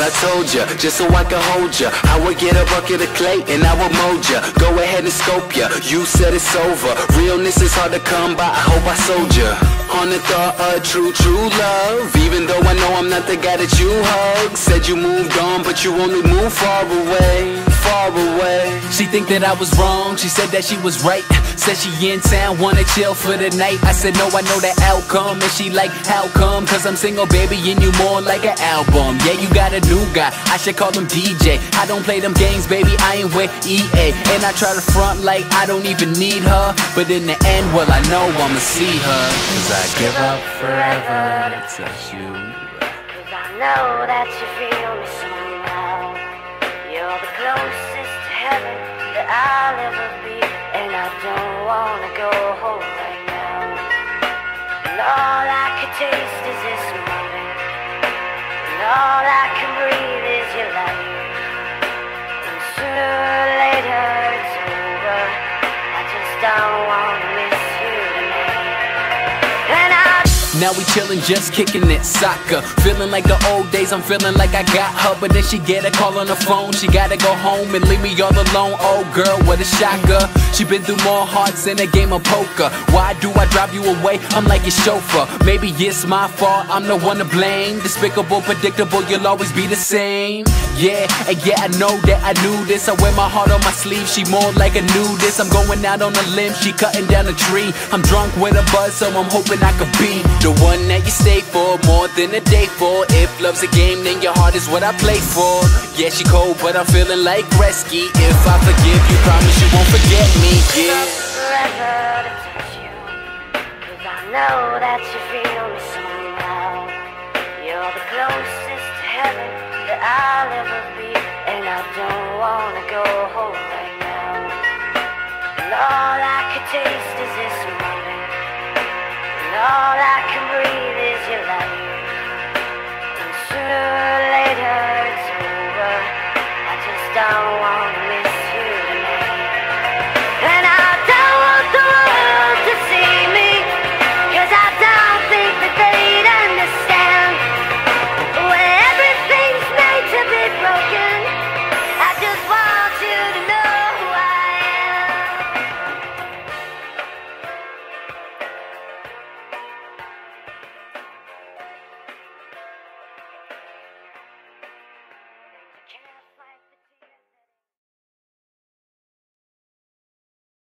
Thought I told ya, just so I could hold ya. I would get a bucket of clay and I would mold ya. Go ahead and scope ya. You said it's over. Realness is hard to come by. I hope I sold ya. On the thought of true, true love. Even though I know I'm not the guy that you hug. Said you moved on, but you only moved far away. She think that I was wrong, she said that she was right. Said she in town, wanna chill for the night. I said no, I know the outcome. And she like, how come? Cause I'm single, baby, and you more like an album. Yeah, you got a new guy, I should call him DJ I don't play them games, baby, I ain't with EA And I try to front like I don't even need her. But in the end, well, I know I'ma see her. Cause I give up forever to you. Cause I know that you feel me somehow. You're the closest to heaven I'll ever be And I don't wanna go home right now. And all I can taste is this moment. And all Now we chillin', just kicking it soccer. Feeling like the old days, I'm feeling like I got her. But then she get a call on the phone, she gotta go home and leave me all alone. Oh girl, what a shocker. She been through more hearts than a game of poker. Why do I drive you away? I'm like your chauffeur. Maybe it's my fault, I'm the one to blame. Despicable, predictable, you'll always be the same. Yeah, and yeah, I know that I knew this. I wear my heart on my sleeve, she more like a nudist. I'm going out on a limb, she cutting down a tree. I'm drunk with a buzz, so I'm hoping I could be the one that you stay for more than a day for. If love's a game, then your heart is what I play for. Yeah, she cold, but I'm feeling like Gretzky. If I forgive you, promise you won't forget me. Yeah. forever to touch you Cause I know that you feel me somehow You're the closest to heaven that I'll ever be And I don't wanna go home right now And all I can taste